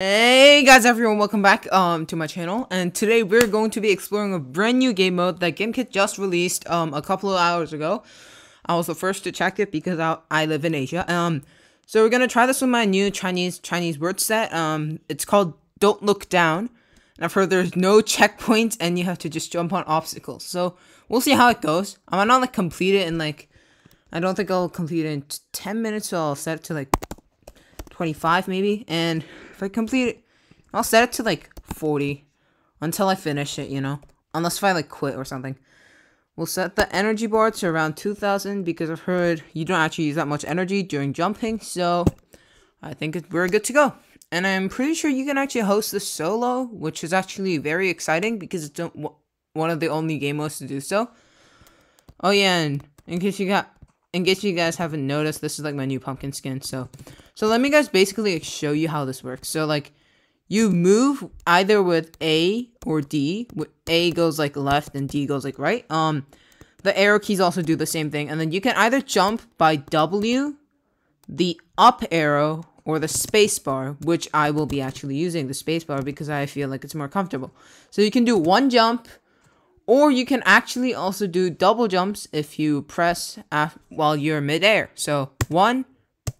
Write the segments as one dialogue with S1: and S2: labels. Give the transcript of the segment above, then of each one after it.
S1: Hey guys everyone, welcome back um to my channel and today we're going to be exploring a brand new game mode that Gimkit just released um a couple of hours ago. I was the first to check it because I, I live in Asia. Um so we're gonna try this with my new Chinese Chinese word set. Um it's called Don't Look Down. And I've heard there's no checkpoints and you have to just jump on obstacles. So we'll see how it goes. I might not like complete it in like I don't think I'll complete it in 10 minutes, so I'll set it to like 25 maybe. And if I complete it, I'll set it to like 40 until I finish it, you know? Unless if I like quit or something. We'll set the energy bar to around 2000 because I've heard you don't actually use that much energy during jumping, so I think we're good to go. And I'm pretty sure you can actually host the solo, which is actually very exciting because it's one of the only game modes to do so. Oh yeah, and in case you got in case you guys haven't noticed, this is like my new pumpkin skin. So, so let me guys basically show you how this works. So like, you move either with A or D. A goes like left and D goes like right. Um, the arrow keys also do the same thing. And then you can either jump by W, the up arrow, or the space bar, which I will be actually using the space bar because I feel like it's more comfortable. So you can do one jump, or you can actually also do double jumps if you press while you're midair. So one,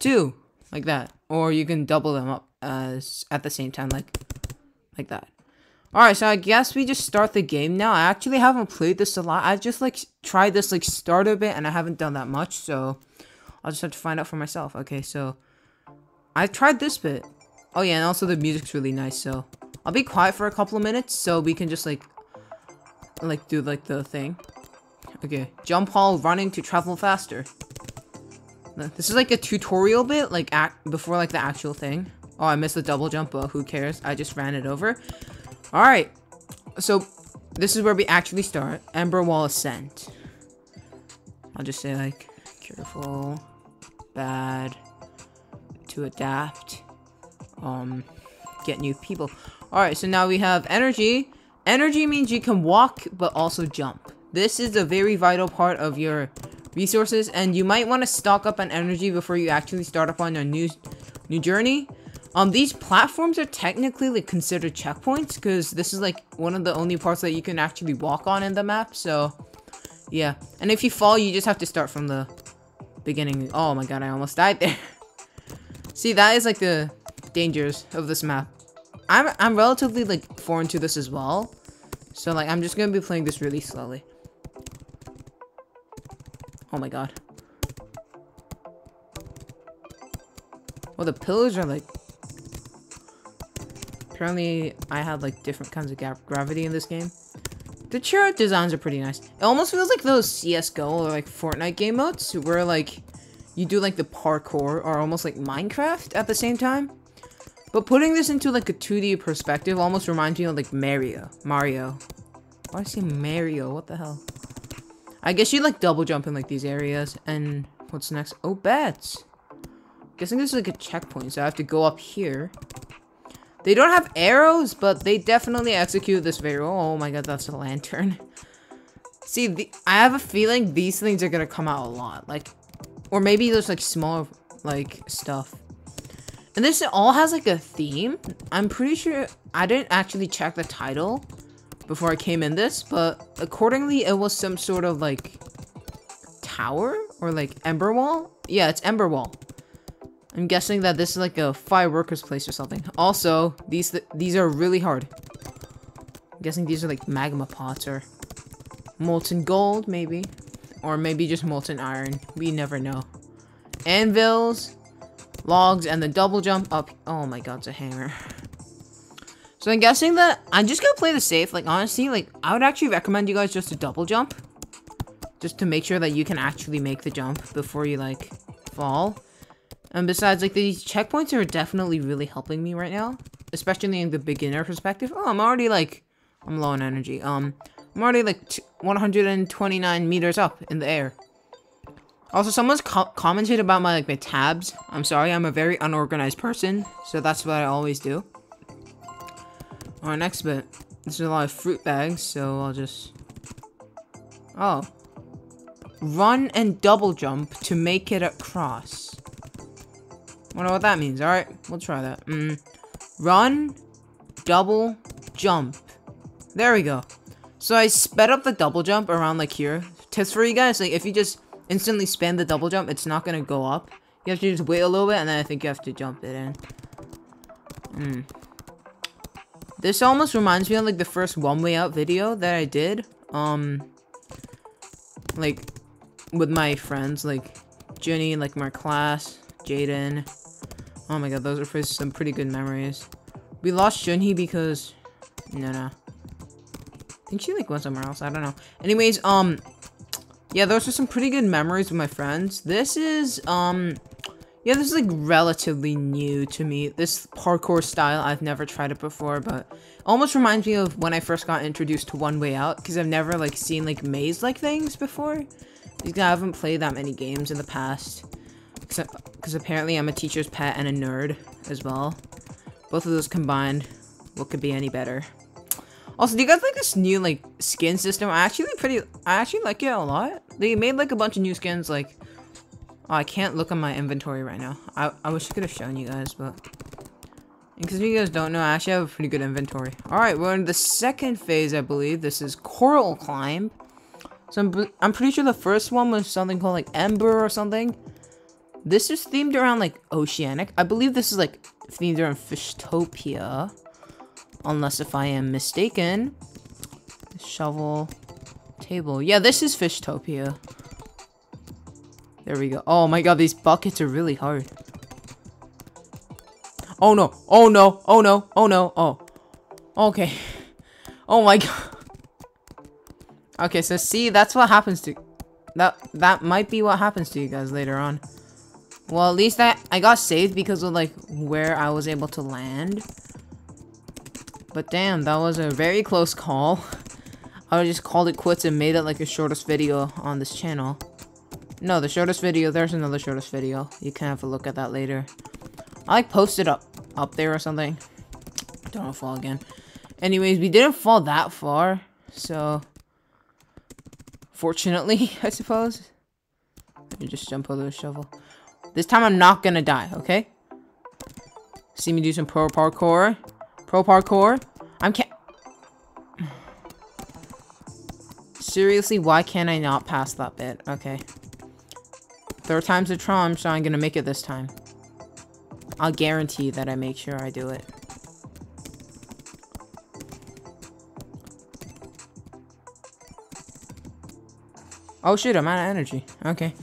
S1: two, like that. Or you can double them up as at the same time, like like that. Alright, so I guess we just start the game now. I actually haven't played this a lot. I just like tried this like starter bit and I haven't done that much, so I'll just have to find out for myself. Okay, so I tried this bit. Oh yeah, and also the music's really nice, so I'll be quiet for a couple of minutes so we can just like like do like the thing. Okay, jump while running to travel faster. This is like a tutorial bit, like act before like the actual thing. Oh, I missed the double jump, but who cares? I just ran it over. All right, so this is where we actually start. Ember Wall Ascent. I'll just say like careful, bad, to adapt, um, get new people. All right, so now we have energy. Energy means you can walk, but also jump. This is a very vital part of your resources, and you might want to stock up on energy before you actually start up on your new, new journey. Um, these platforms are technically like considered checkpoints, because this is like one of the only parts that you can actually walk on in the map, so yeah. And if you fall, you just have to start from the beginning. Oh my god, I almost died there. See, that is like the dangers of this map. I'm I'm relatively like foreign to this as well. So like I'm just gonna be playing this really slowly. Oh my god. Well the pillars are like Apparently I had like different kinds of gravity in this game. The chariot designs are pretty nice. It almost feels like those CSGO or like Fortnite game modes where like you do like the parkour or almost like Minecraft at the same time. But putting this into like a 2D perspective almost reminds me of like Mario. Mario. Why I say Mario? What the hell? I guess you like double jump in like these areas. And what's next? Oh, bats. Guessing this is like a checkpoint, so I have to go up here. They don't have arrows, but they definitely execute this very well. Oh my god, that's a lantern. See, the, I have a feeling these things are gonna come out a lot. Like, or maybe there's like small, like, stuff. And this all has like a theme. I'm pretty sure I didn't actually check the title before I came in this, but accordingly it was some sort of like tower or like ember wall. Yeah, it's ember wall. I'm guessing that this is like a fireworkers place or something. Also, these th these are really hard. I'm guessing these are like magma pots or molten gold maybe, or maybe just molten iron. We never know. Anvils, logs, and the double jump up. Oh my god, it's a hammer. So I'm guessing that I'm just gonna play the safe. Like, honestly, like, I would actually recommend you guys just to double jump. Just to make sure that you can actually make the jump before you, like, fall. And besides, like, these checkpoints are definitely really helping me right now. Especially in the beginner perspective. Oh, I'm already, like, I'm low on energy. Um, I'm already, like, 129 meters up in the air. Also, someone's co commented about my, like, my tabs. I'm sorry, I'm a very unorganized person, so that's what I always do. Alright, next bit. There's a lot of fruit bags, so I'll just... Oh. Run and double jump to make it across. Wonder what that means. Alright, we'll try that. Mm. Run, double, jump. There we go. So I sped up the double jump around like here. Tips for you guys, like if you just instantly spam the double jump, it's not gonna go up. You have to just wait a little bit and then I think you have to jump it in. Hmm. This almost reminds me of like the first one way out video that I did. Um like with my friends like Jenny, like my class, Jaden. Oh my god, those are some pretty good memories. We lost Junhee because no no. I think she like went somewhere else. I don't know. Anyways, um yeah, those are some pretty good memories with my friends. This is um yeah, this is like relatively new to me. This parkour style, I've never tried it before, but almost reminds me of when I first got introduced to One Way Out, because I've never like seen like maze-like things before. Because I haven't played that many games in the past. Because apparently I'm a teacher's pet and a nerd as well. Both of those combined, what could be any better? Also, do you guys like this new like skin system? I actually pretty, I actually like it a lot. They made like a bunch of new skins like Oh, I can't look on my inventory right now. I, I wish I could have shown you guys, but... Because you guys don't know, I actually have a pretty good inventory. Alright, we're in the second phase, I believe. This is Coral Climb. So I'm, I'm pretty sure the first one was something called, like, Ember or something. This is themed around, like, Oceanic. I believe this is, like, themed around Fishtopia. Unless if I am mistaken. Shovel. Table. Yeah, this is Fishtopia. There we go. Oh my god, these buckets are really hard. Oh no. Oh no. Oh no. Oh no. Oh. Okay. Oh my god. Okay, so see, that's what happens to... That that might be what happens to you guys later on. Well, at least that I got saved because of, like, where I was able to land. But damn, that was a very close call. I just called it quits and made it, like, a shortest video on this channel. No, the shortest video. There's another shortest video. You can have a look at that later. I like posted up up there or something. Don't fall again. Anyways, we didn't fall that far, so fortunately, I suppose. Let me just jump over the shovel. This time I'm not gonna die, okay? See me do some pro parkour. Pro parkour. I'm can't. Seriously, why can't I not pass that bit? Okay. Third time's a charm, so I'm gonna make it this time. I'll guarantee that I make sure I do it. Oh shit, I'm out of energy. Okay.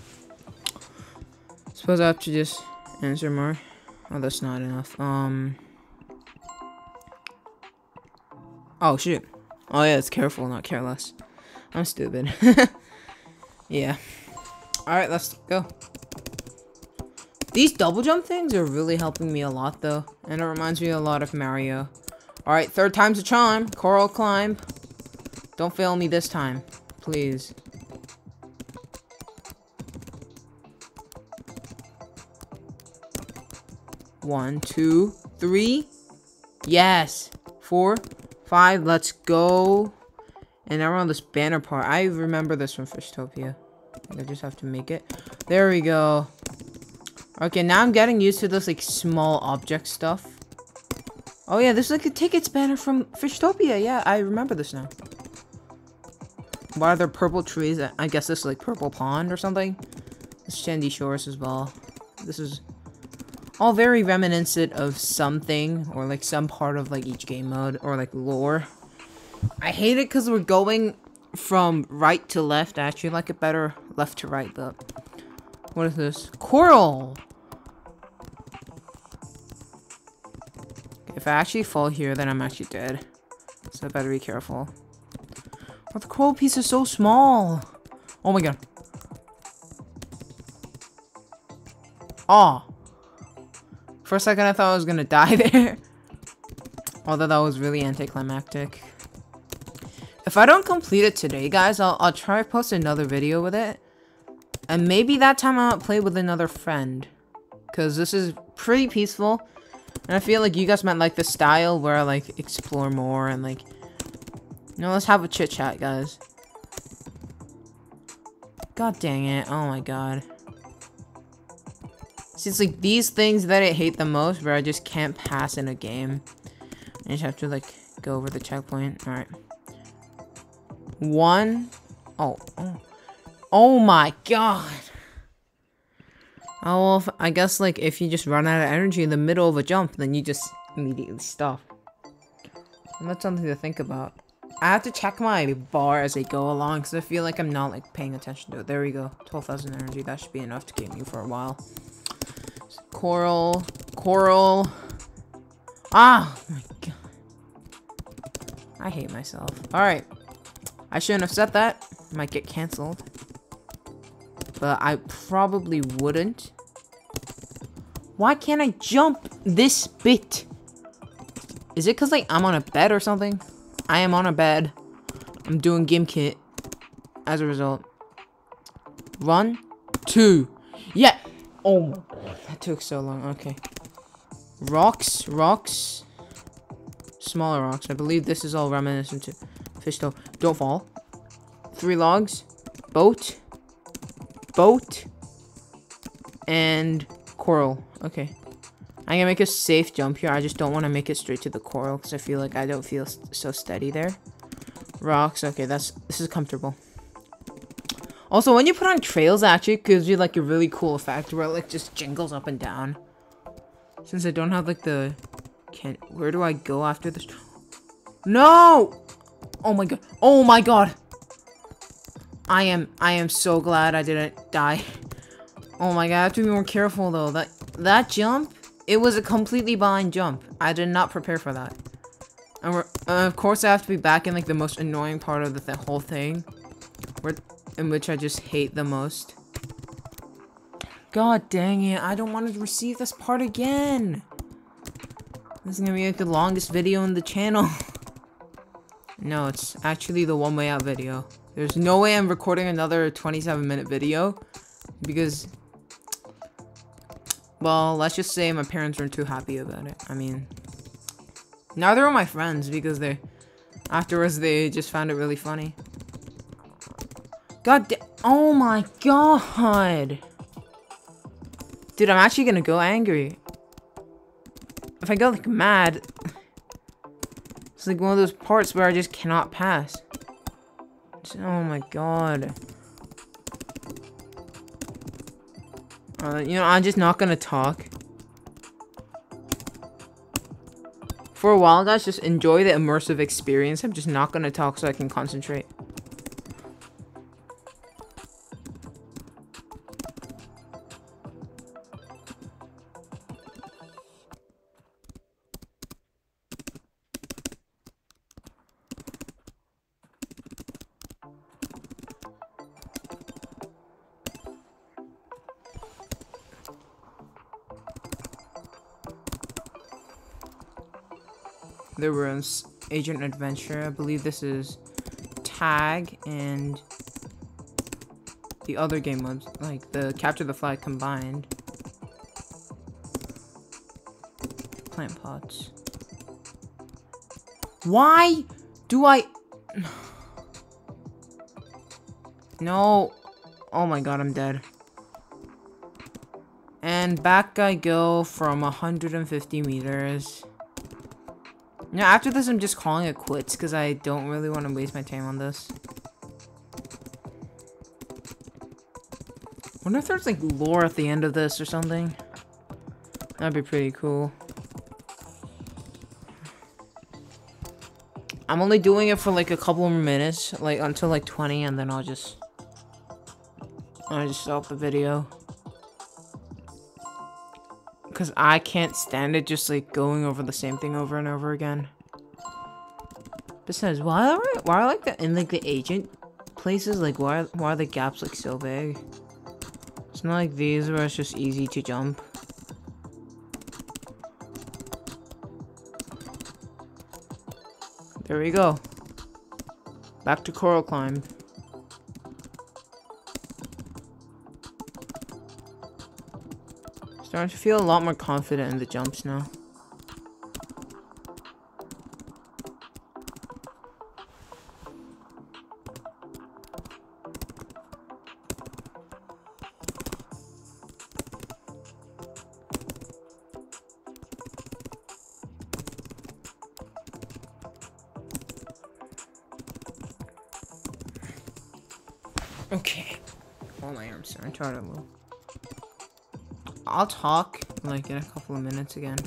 S1: Suppose I have to just answer more. Oh, that's not enough. Um. Oh shit. Oh yeah, it's careful, not careless. I'm stupid. yeah. Alright, let's go. These double jump things are really helping me a lot, though. And it reminds me a lot of Mario. Alright, third time's a charm. Coral climb. Don't fail me this time. Please. One, two, three. Yes. Four, five. Let's go. And now we're on this banner part. I remember this from Fishtopia. I just have to make it. There we go. Okay, now I'm getting used to this, like, small object stuff. Oh, yeah, this is, like, a tickets banner from Fishtopia. Yeah, I remember this now. Why are there purple trees? I guess this is, like, Purple Pond or something. This Sandy Shores as well. This is all very reminiscent of something, or, like, some part of, like, each game mode, or, like, lore. I hate it because we're going from right to left. I actually like it better left to right, but... What is this? Coral! If I actually fall here, then I'm actually dead. So I better be careful. But the coral piece is so small! Oh my god. Oh. For a second I thought I was gonna die there. Although that was really anticlimactic. If I don't complete it today, guys, I'll, I'll try to post another video with it. And maybe that time I'll play with another friend. Because this is pretty peaceful. And I feel like you guys might like the style where I, like, explore more and, like... You know, let's have a chit-chat, guys. God dang it. Oh, my God. See, it's like these things that I hate the most where I just can't pass in a game. I just have to like go over the checkpoint. Alright. One. Oh, oh. Oh my god. Oh, well, I guess like if you just run out of energy in the middle of a jump, then you just immediately stop. And that's something to think about. I have to check my bar as I go along because I feel like I'm not like paying attention to it. There we go. 12,000 energy. That should be enough to keep me for a while. Coral. Coral. Ah! Oh my god. I hate myself. Alright. I shouldn't have said that. Might get cancelled. But I probably wouldn't. Why can't I jump this bit? Is it because like I'm on a bed or something? I am on a bed. I'm doing Gimkit. As a result. One, two. Yeah. Oh. That took so long. Okay. Rocks. Rocks. Smaller rocks. I believe this is all reminiscent to fish though. Don't fall. Three logs. Boat. Boat. And coral. Okay. I'm gonna make a safe jump here. I just don't want to make it straight to the coral because I feel like I don't feel so steady there. Rocks. Okay, that's this is comfortable. Also, when you put on trails, actually it gives you like a really cool effect where it like just jingles up and down. Since I don't have like the, can where do I go after this? No! Oh my god! Oh my god! I am I am so glad I didn't die. Oh my god! I have to be more careful though. That that jump it was a completely blind jump. I did not prepare for that. And we're, uh, of course I have to be back in like the most annoying part of the th whole thing. Where, in which I just hate the most. God dang it, I don't want to receive this part again. This is gonna be like the longest video in the channel. no, it's actually the one way out video. There's no way I'm recording another 27 minute video. Because well, let's just say my parents weren't too happy about it. I mean, neither were my friends because they, afterwards, they just found it really funny. God Oh my god! Dude, I'm actually gonna go angry. If I go, like, mad... It's like one of those parts where I just cannot pass. Oh my god. Uh, you know, I'm just not gonna talk. For a while, guys, just enjoy the immersive experience. I'm just not gonna talk so I can concentrate. There was Agent Adventure. I believe this is Tag and the other game modes, like the Capture the Flag combined. Plant pots. Why do I... No. Oh my god, I'm dead. And back I go from 150 meters. Now, after this, I'm just calling it quits because I don't really want to waste my time on this. wonder if there's like lore at the end of this or something. That'd be pretty cool. I'm only doing it for like a couple more minutes, like until like 20, and then I'll just, I'll just stop the video. Because I can't stand it just like going over the same thing over and over again. Besides, why are why are like the in like the agent places like why why are the gaps like so big? It's not like these where it's just easy to jump. There we go. Back to coral climb. Starting to feel a lot more confident in the jumps now. Okay. All my arms are tired to move. I'll talk like in a couple of minutes again.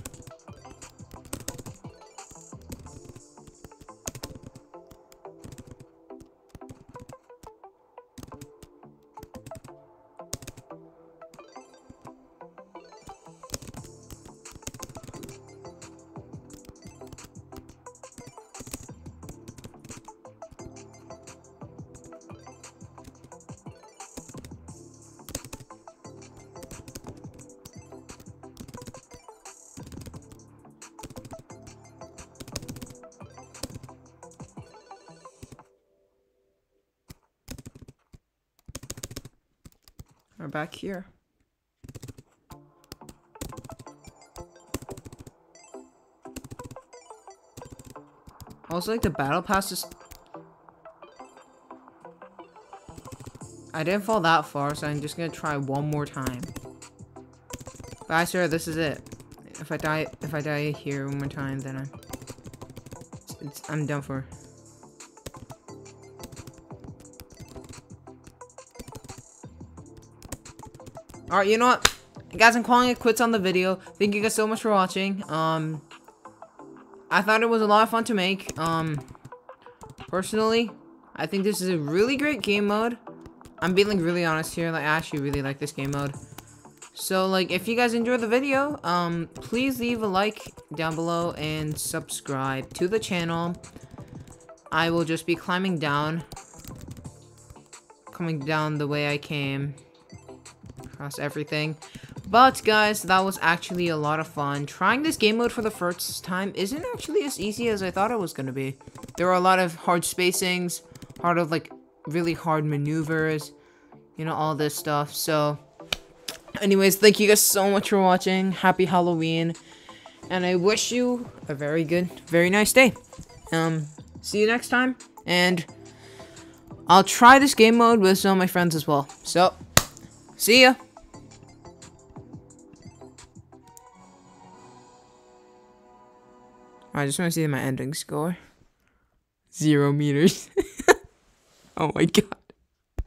S1: We're back here. Also, like, the battle pass is... I didn't fall that far, so I'm just gonna try one more time. But I swear, this is it. If I die, if I die here one more time, then I'm... It's, I'm done for. Alright, you know what? Guys, I'm calling it quits on the video. Thank you guys so much for watching. Um, I thought it was a lot of fun to make. Um, personally, I think this is a really great game mode. I'm being really honest here. Like, I actually really like this game mode. So, like, if you guys enjoyed the video, um, please leave a like down below and subscribe to the channel. I will just be climbing down. Coming down the way I came across everything. But guys, that was actually a lot of fun. Trying this game mode for the first time isn't actually as easy as I thought it was going to be. There are a lot of hard spacings, hard of like really hard maneuvers, you know, all this stuff. So anyways, thank you guys so much for watching. Happy Halloween. And I wish you a very good, very nice day. Um, see you next time. And I'll try this game mode with some of my friends as well. So, see ya. I just want to see my ending score. Zero meters. oh my god.